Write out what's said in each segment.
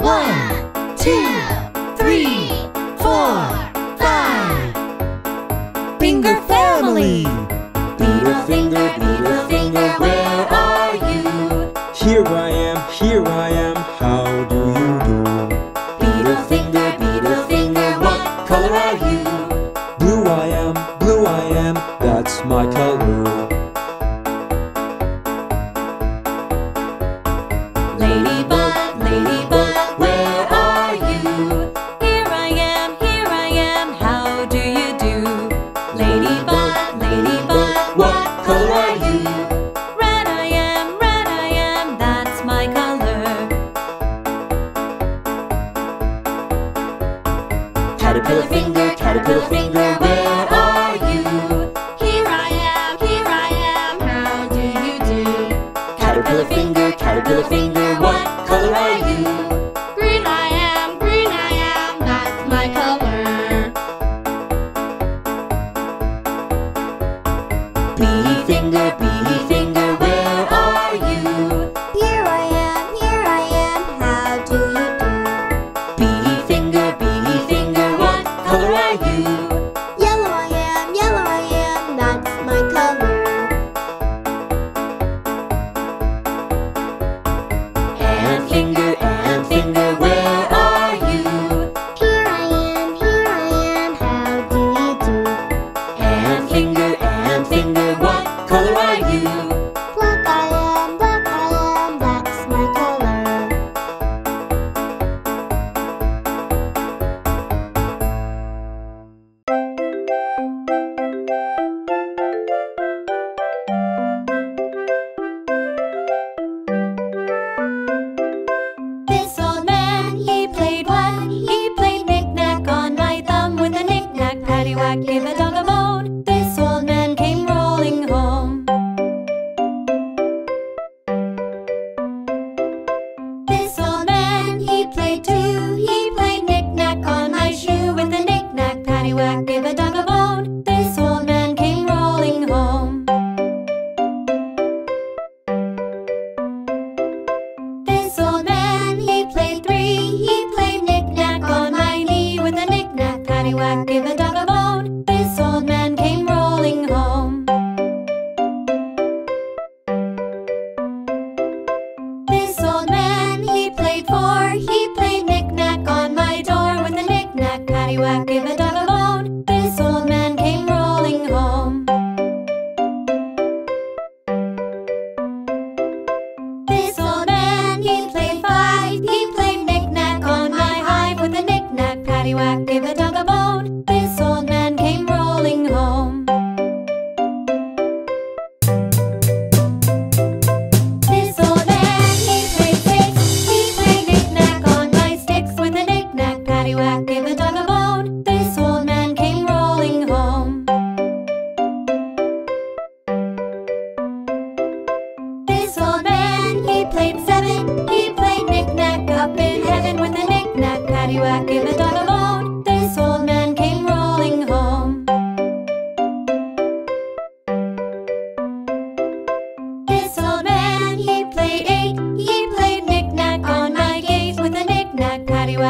One, two, three, four, five. Finger Family!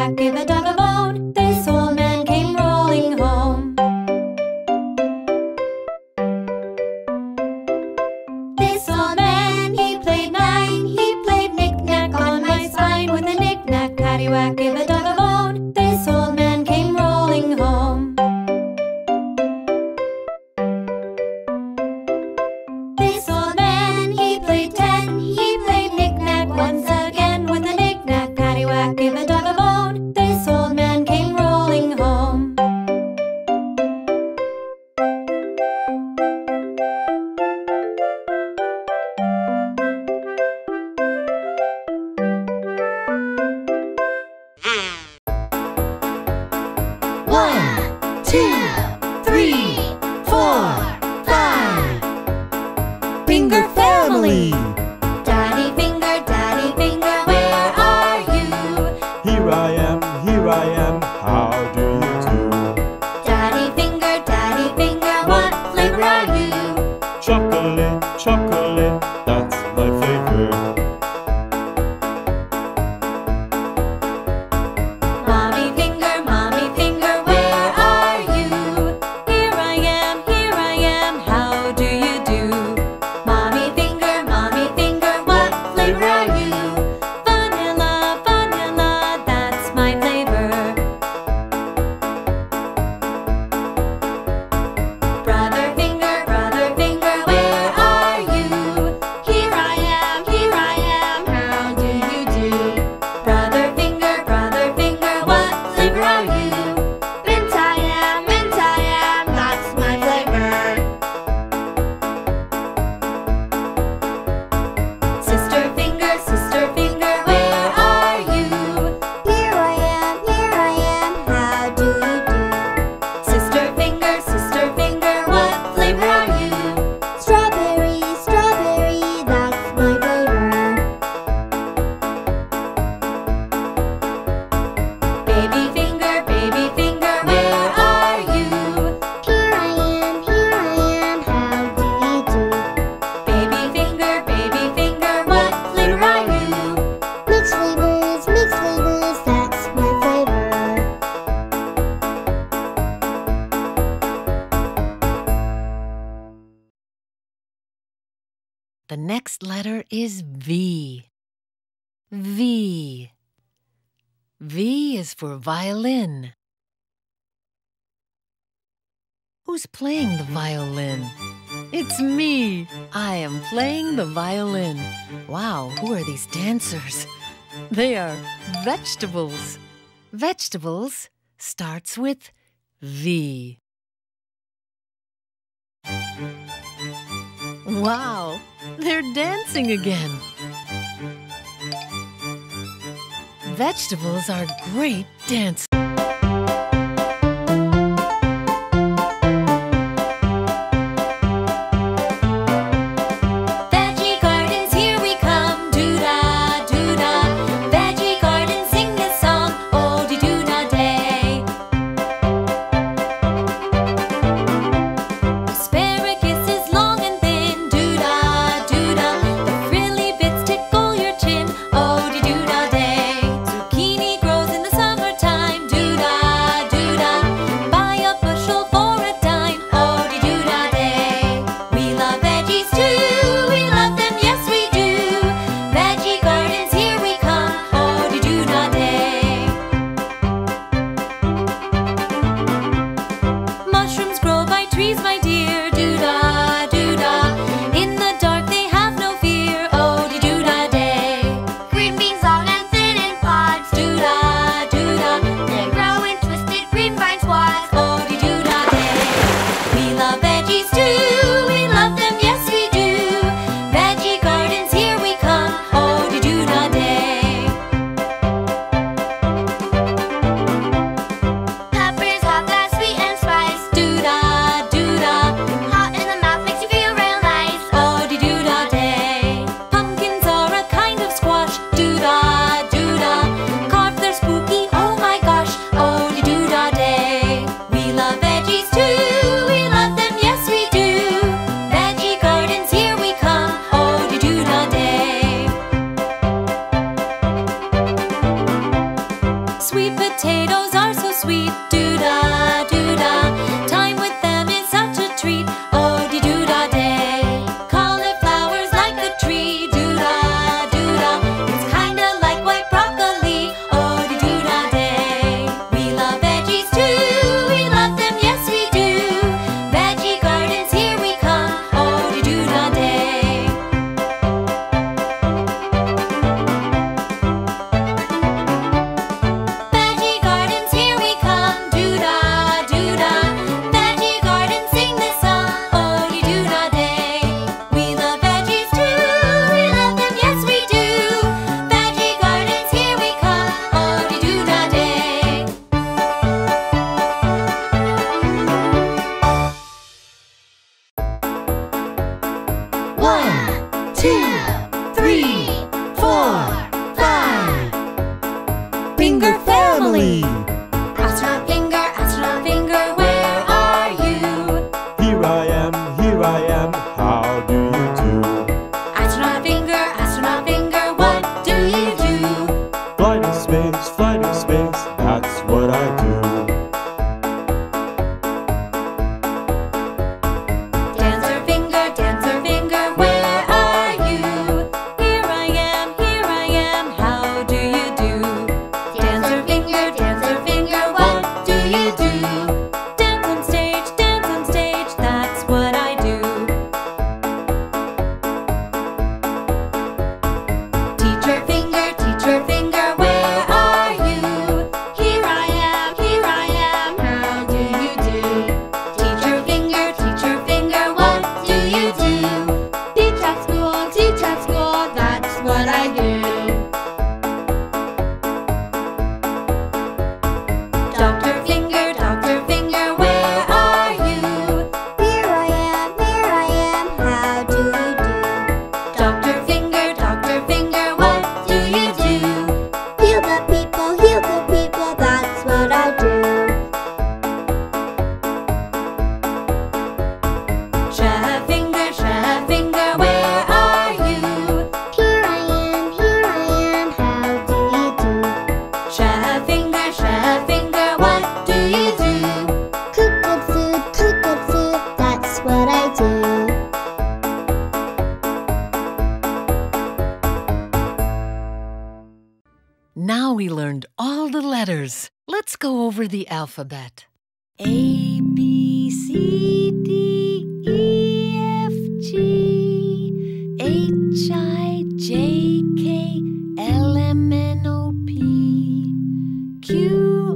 I give it for violin. Who's playing the violin? It's me! I am playing the violin. Wow, who are these dancers? They are vegetables. Vegetables starts with V. Wow, they're dancing again. Vegetables are great dancers. Let's go over the alphabet. A, B, C, D, E, F, G, H, I, J, K, L, M, N, O, P, Q,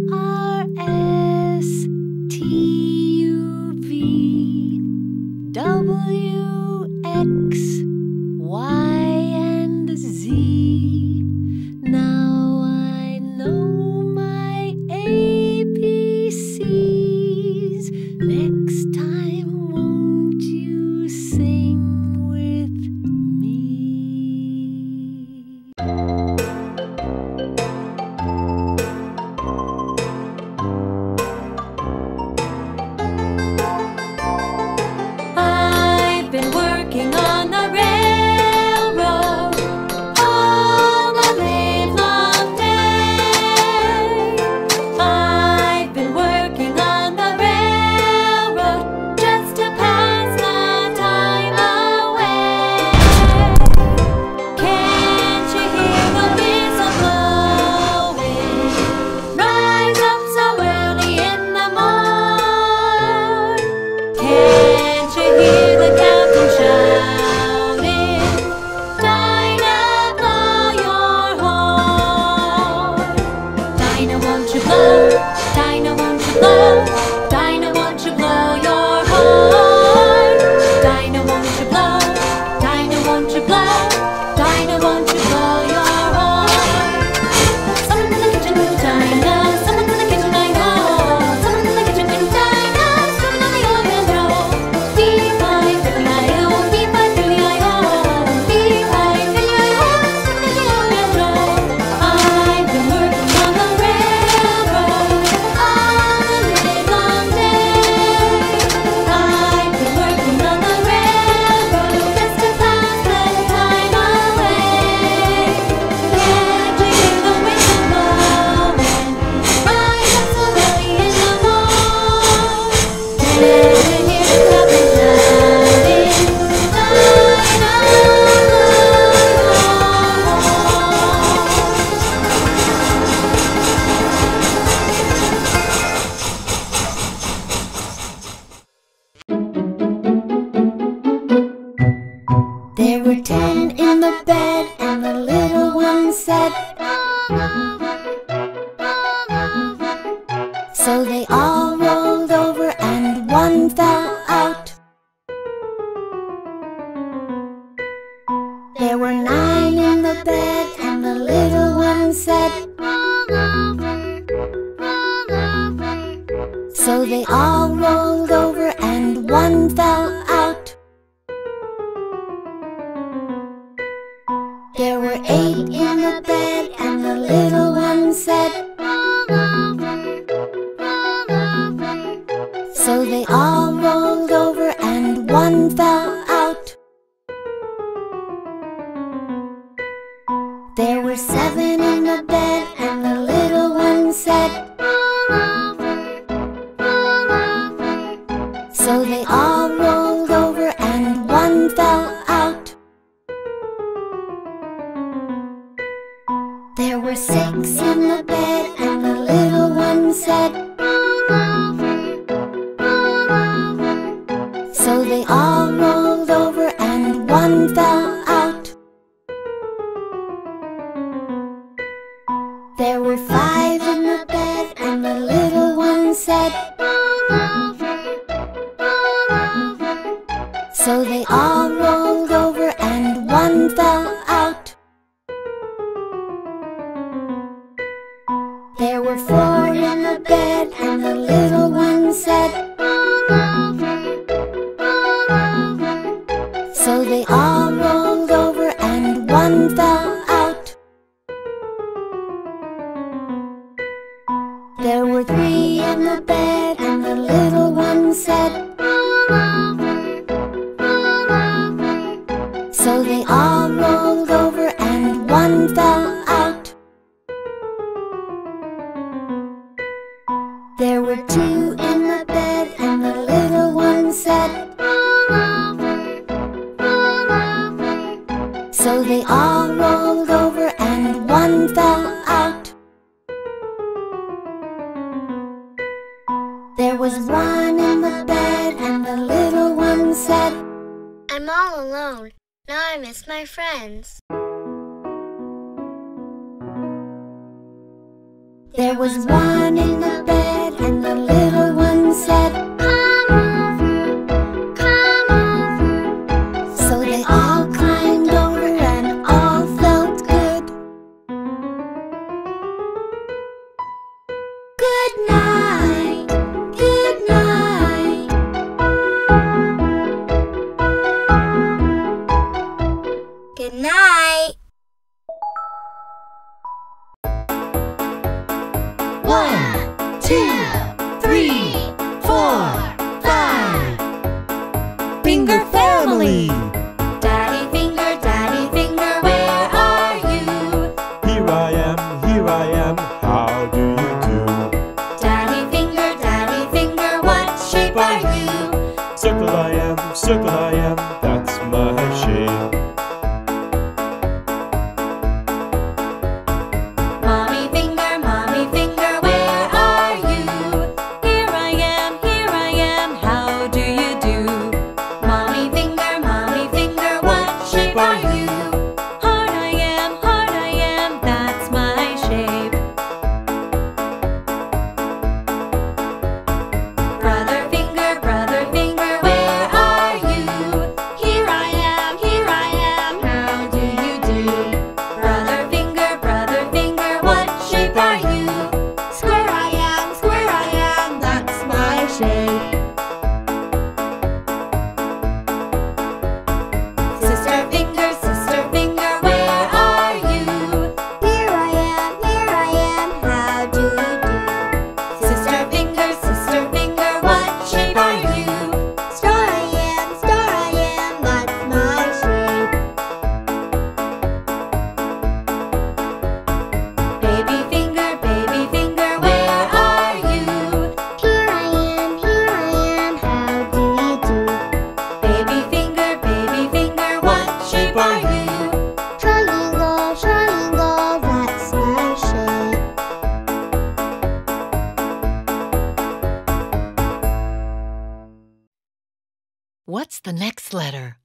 What's the next letter?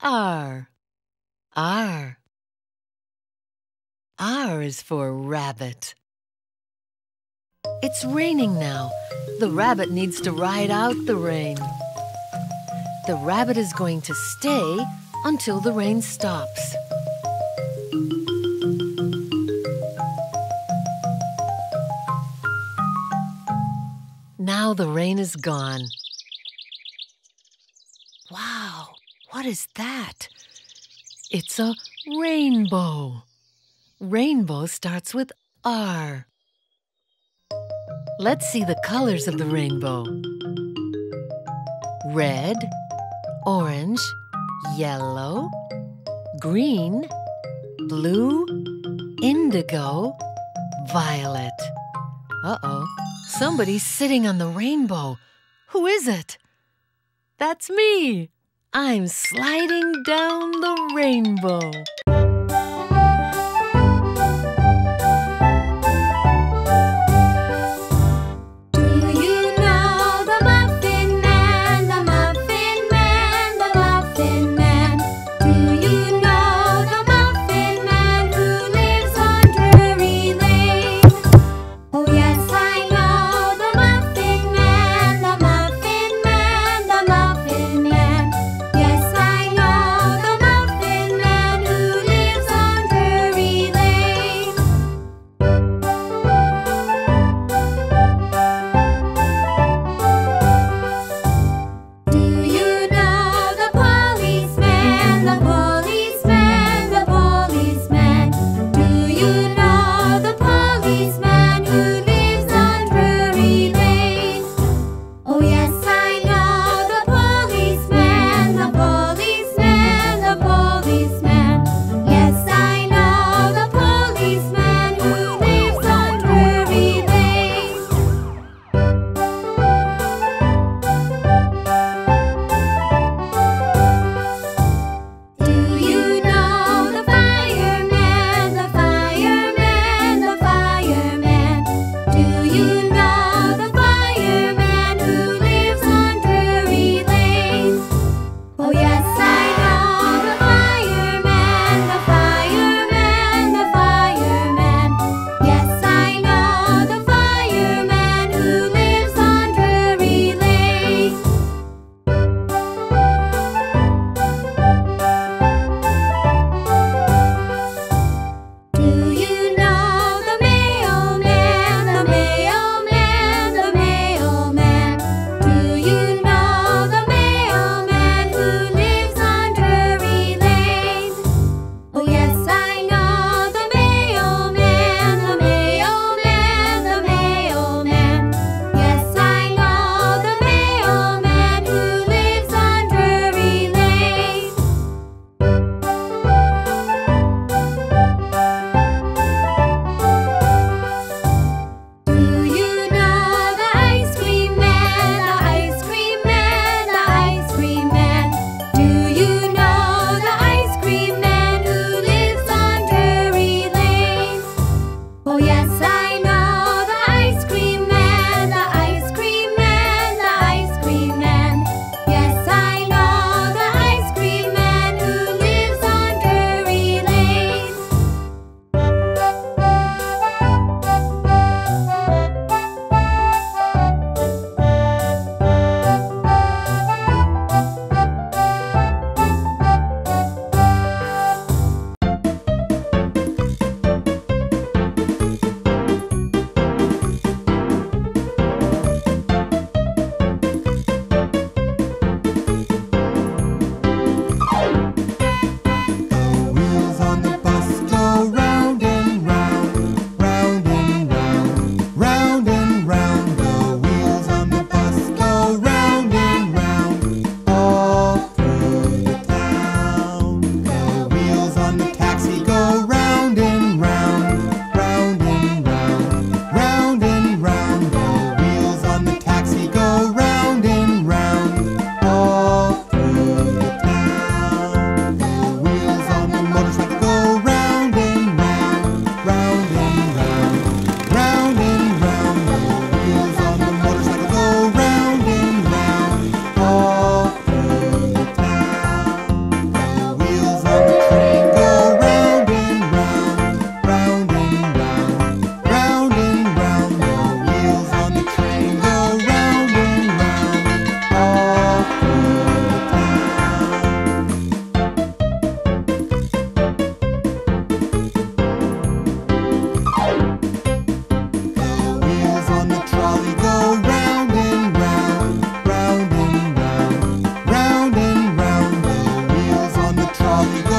R. R. R is for rabbit. It's raining now. The rabbit needs to ride out the rain. The rabbit is going to stay until the rain stops. Now the rain is gone. Wow, what is that? It's a rainbow. Rainbow starts with R. Let's see the colors of the rainbow. Red, orange, yellow, green, blue, indigo, violet. Uh-oh, somebody's sitting on the rainbow. Who is it? That's me. I'm sliding down the rainbow. Trópico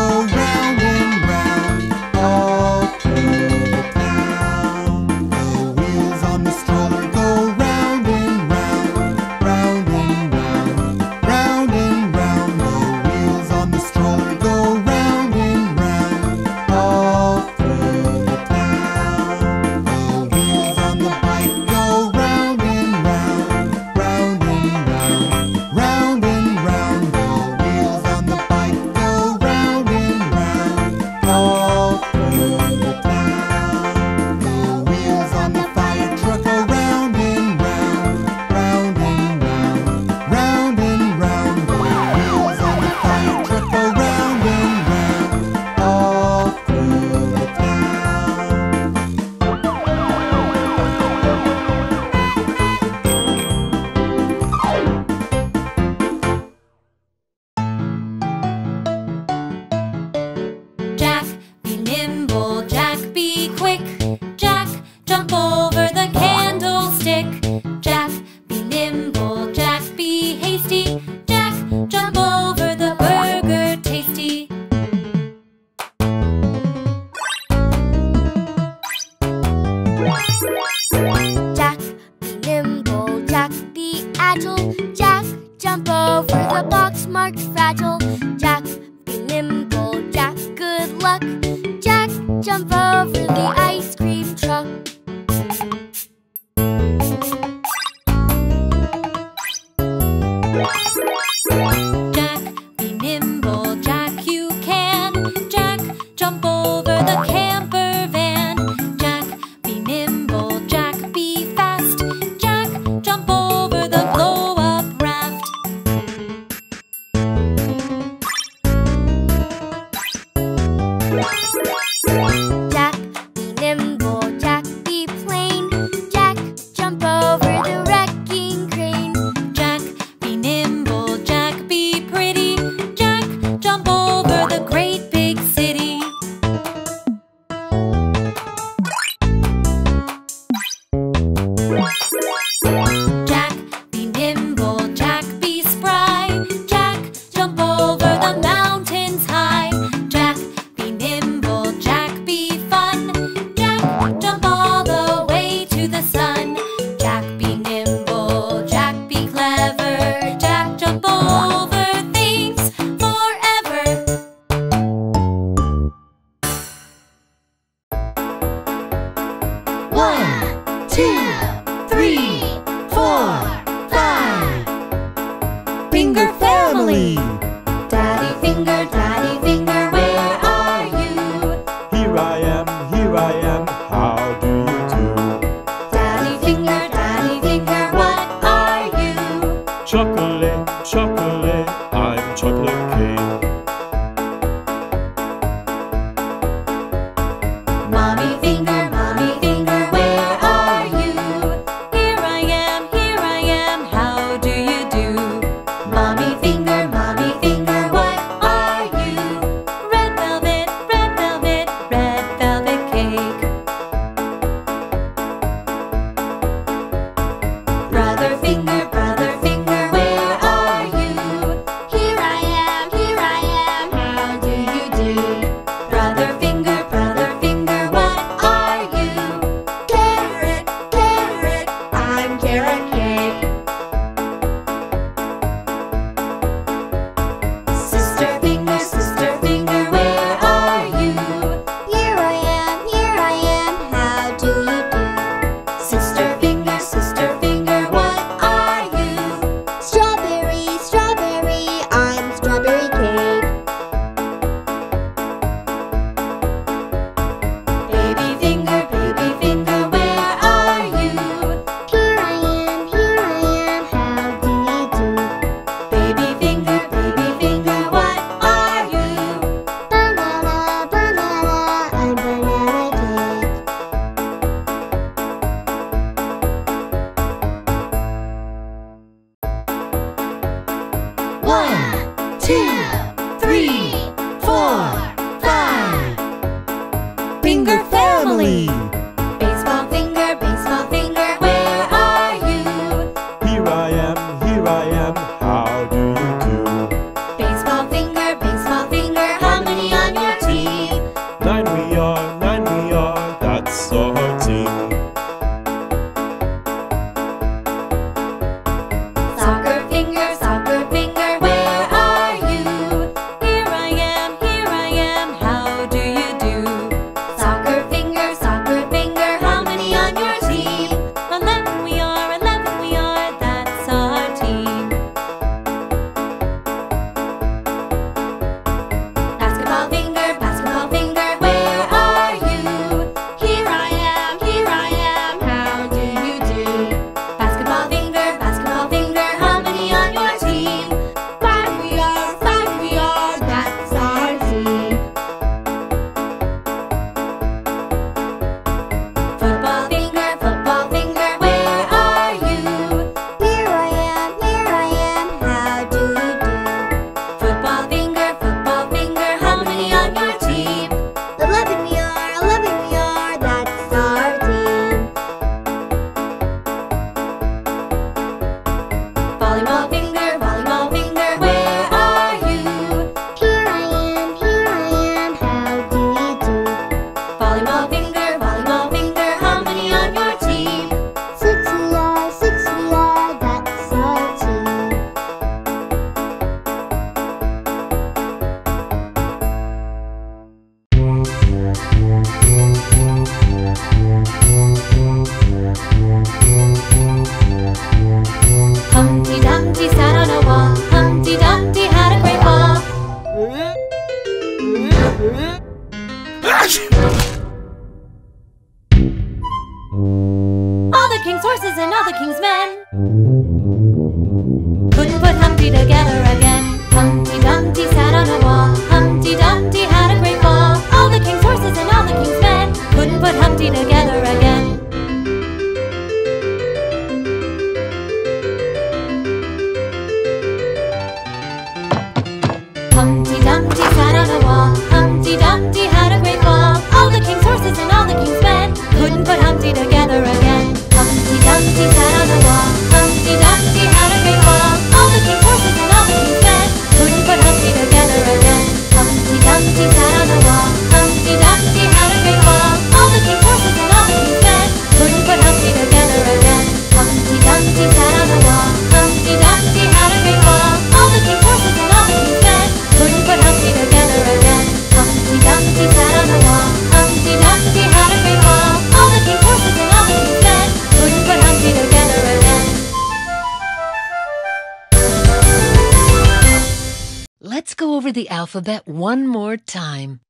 alphabet one more time.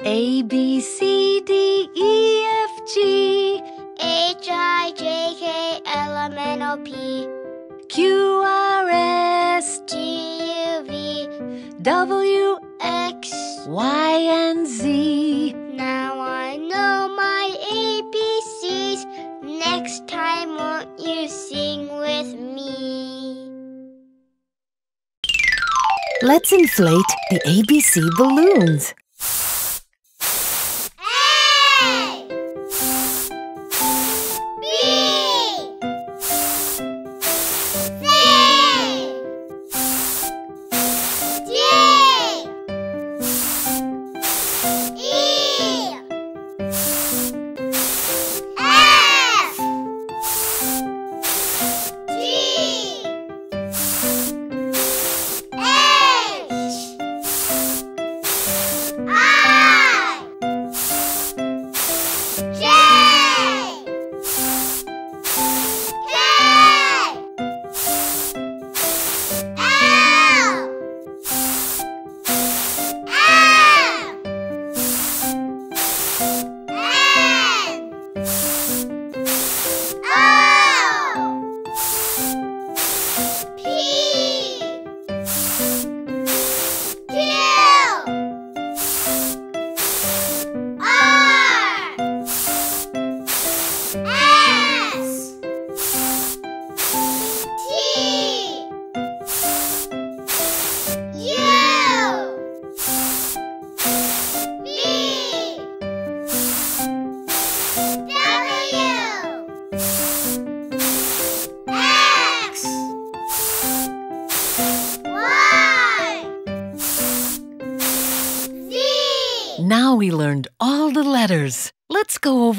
A, B, C, D, E, F, G. H, I, J, K, L, M, N, O, P. Q, R, S. T, U, V. W, X. Y, and Z. Now I know my ABCs. Next time, won't you sing with me? Let's inflate the ABC balloons.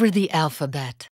over the alphabet.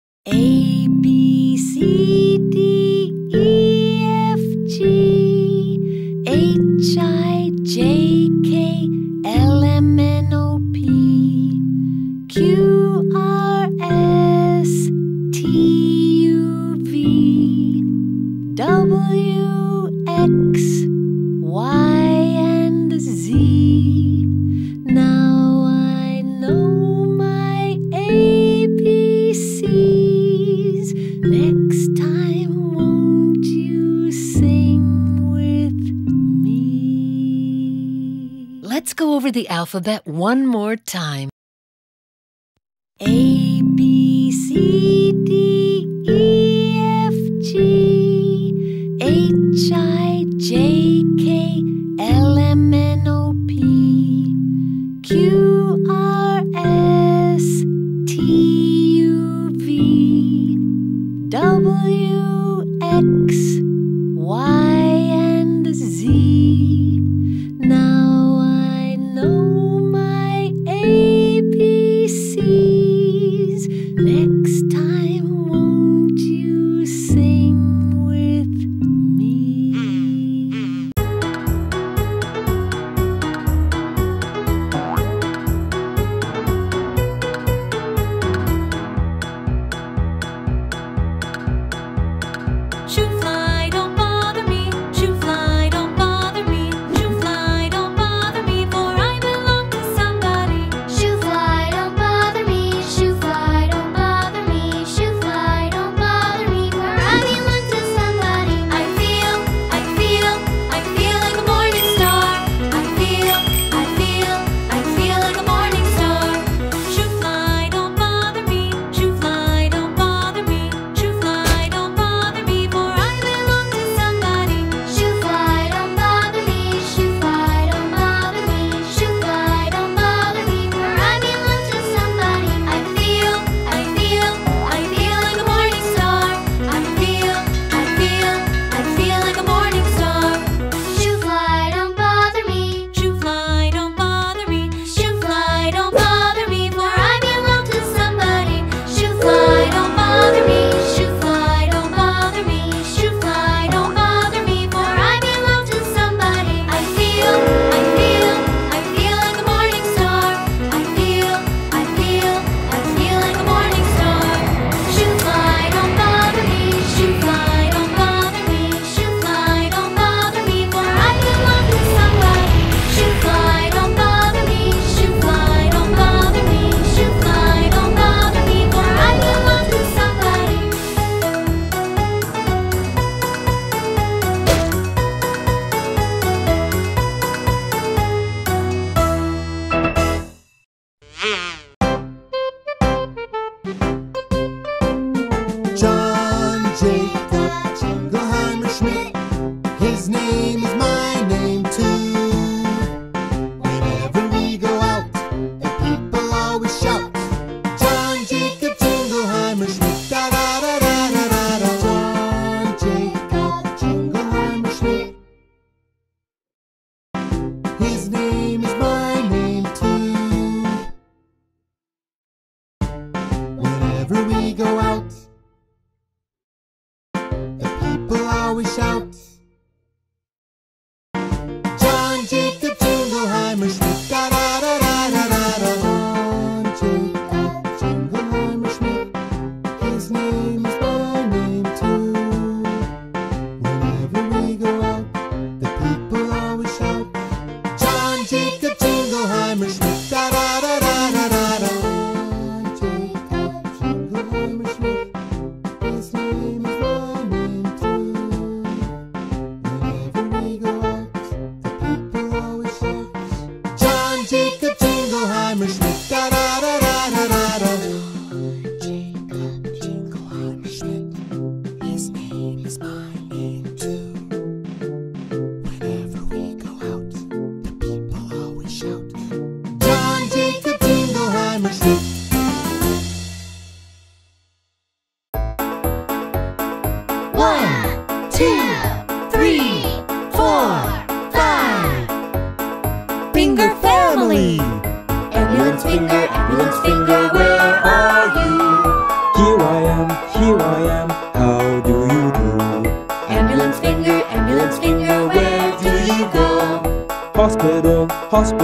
one more time.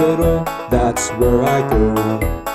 Hospital, that's where I go. Police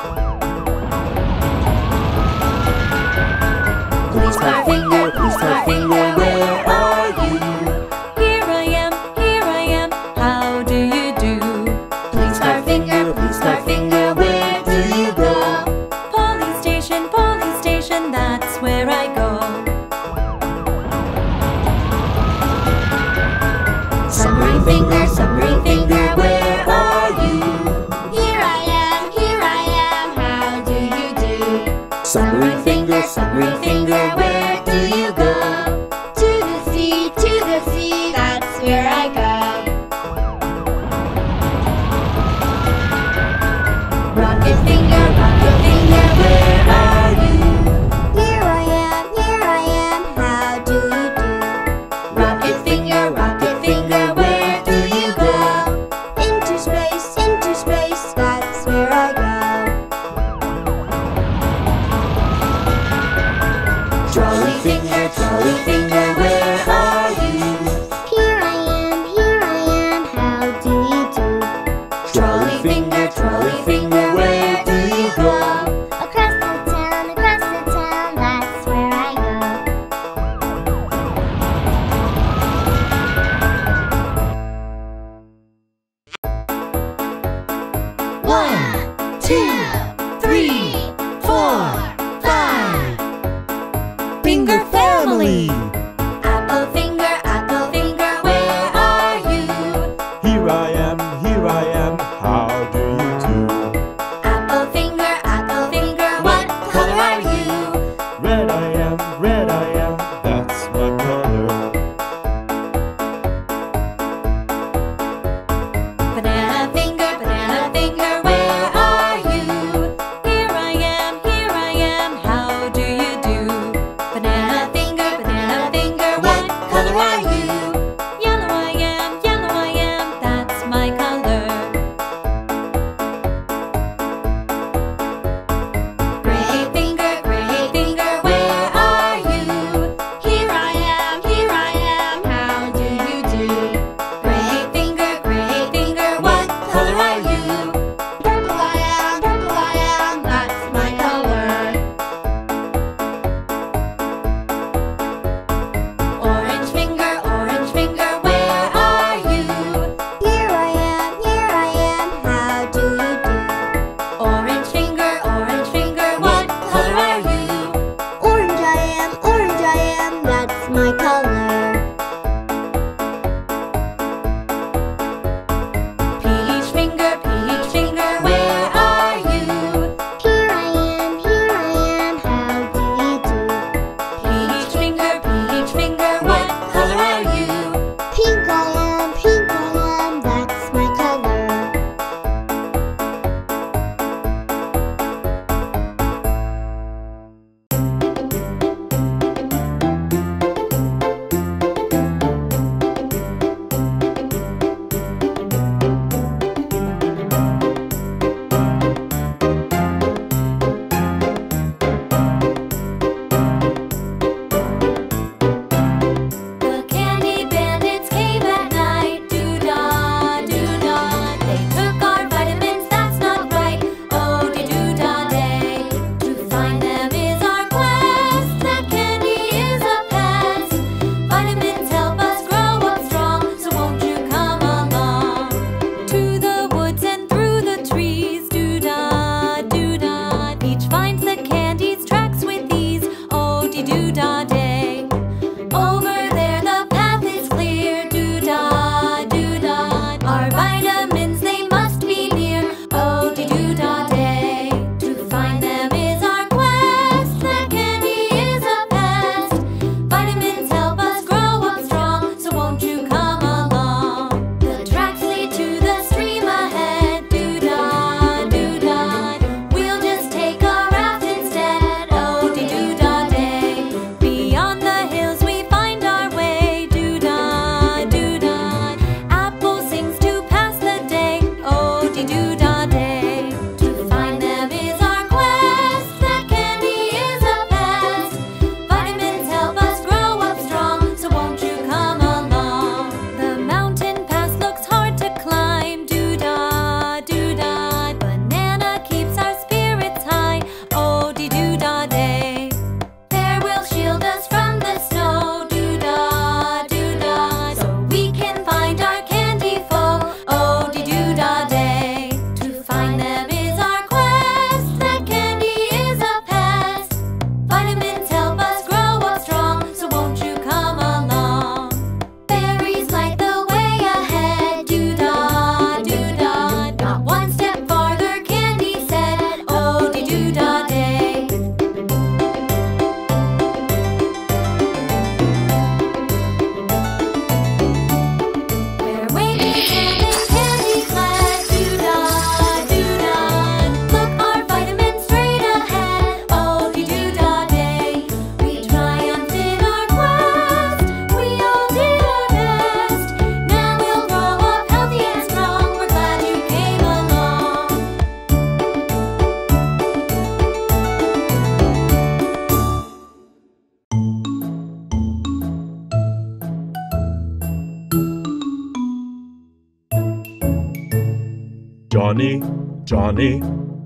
Johnny?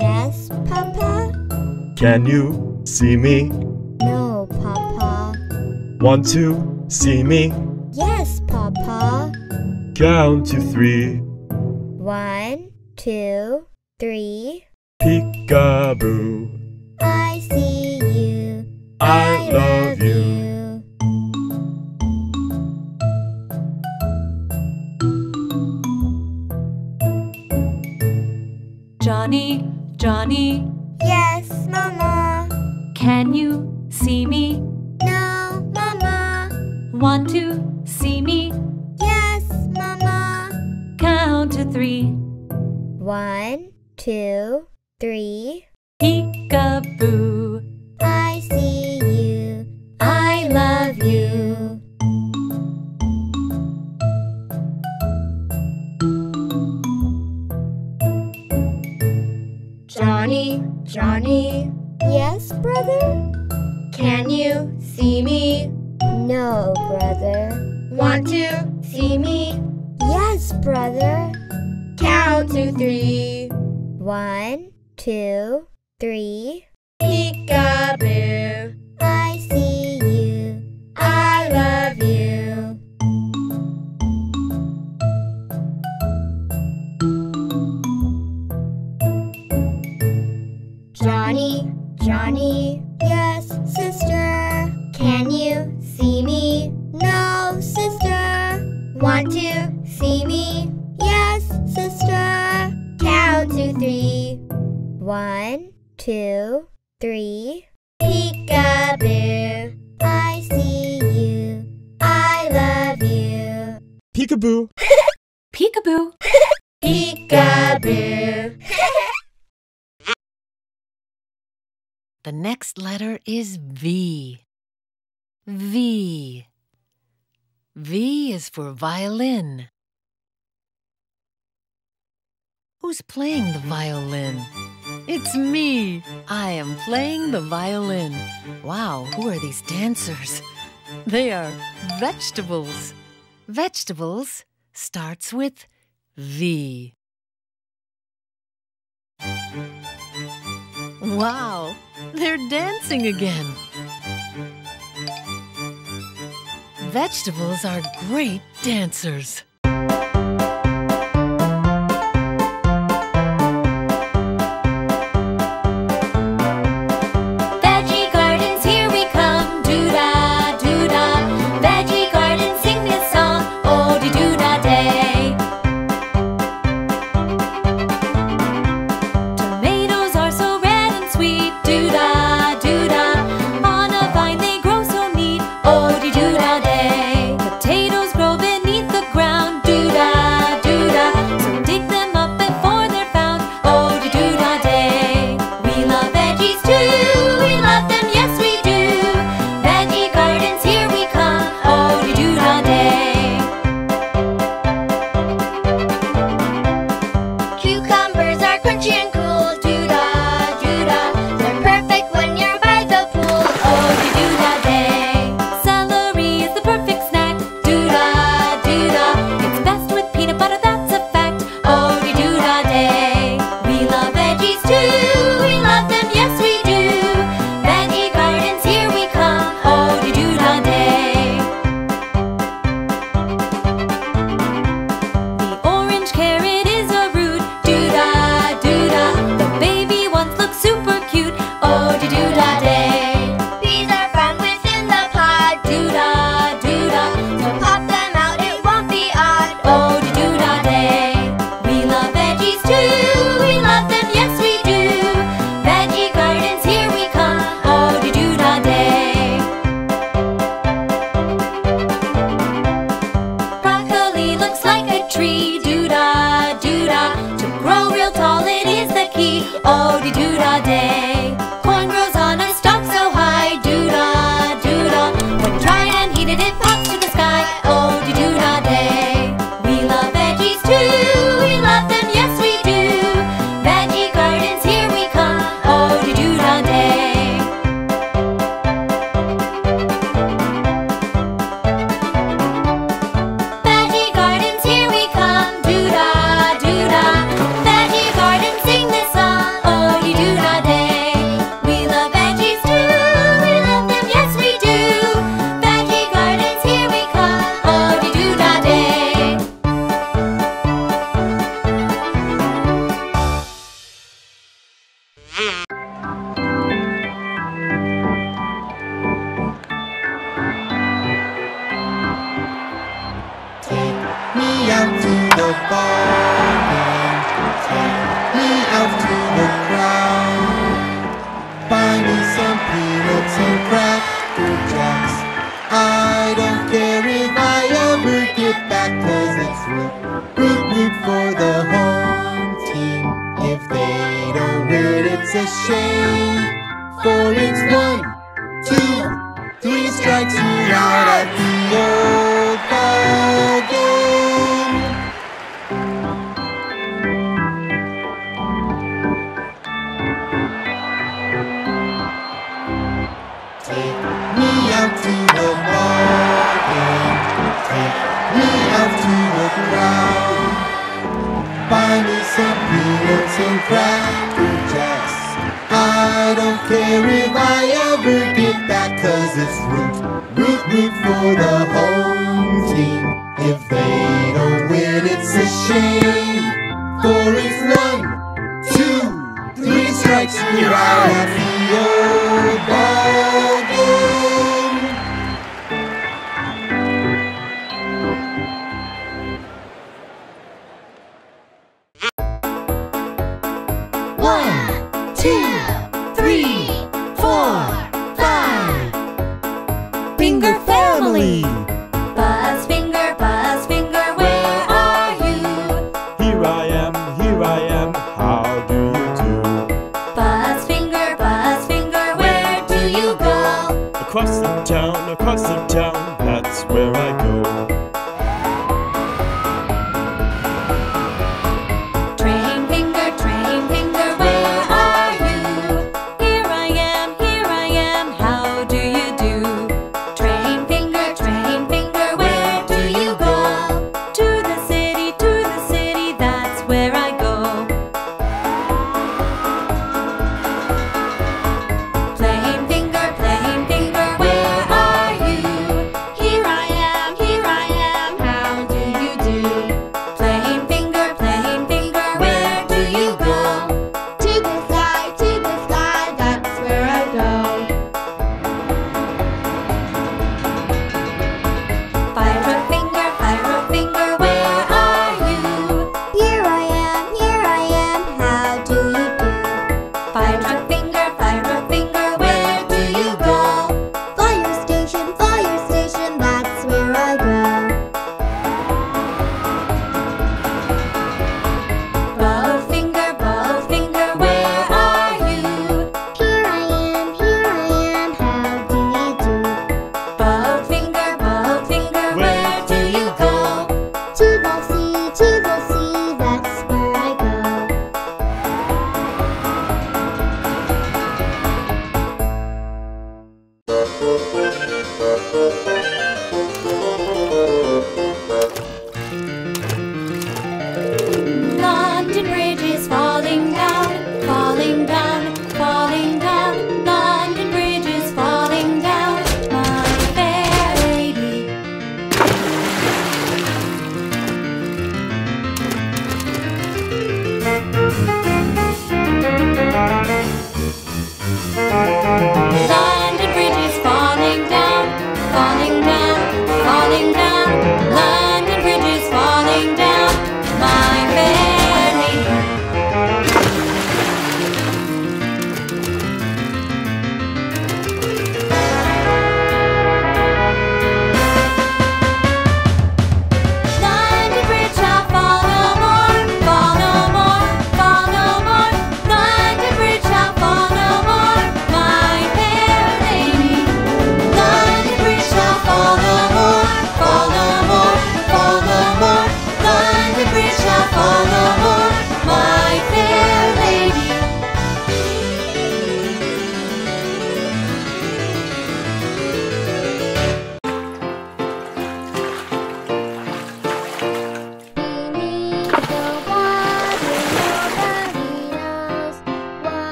Yes, Papa? Can you see me? No, Papa. Want to see me? Yes, Papa. Count to three. One, two, three. Peekaboo. I see you. I, I love you. Johnny, Johnny? Yes, Mama. Can you see me? No, Mama. Want to see me? Yes, Mama. Count to three. One, two, three. Peekaboo. I see you. I love you. Johnny? Yes, brother? Can you see me? No, brother. Want to see me? Yes, brother. Count to three. One, two, three. Peekaboo. next letter is V. V. V is for violin. Who's playing the violin? It's me! I am playing the violin. Wow, who are these dancers? They are vegetables. Vegetables starts with V. Wow! They're dancing again. Vegetables are great dancers. down across the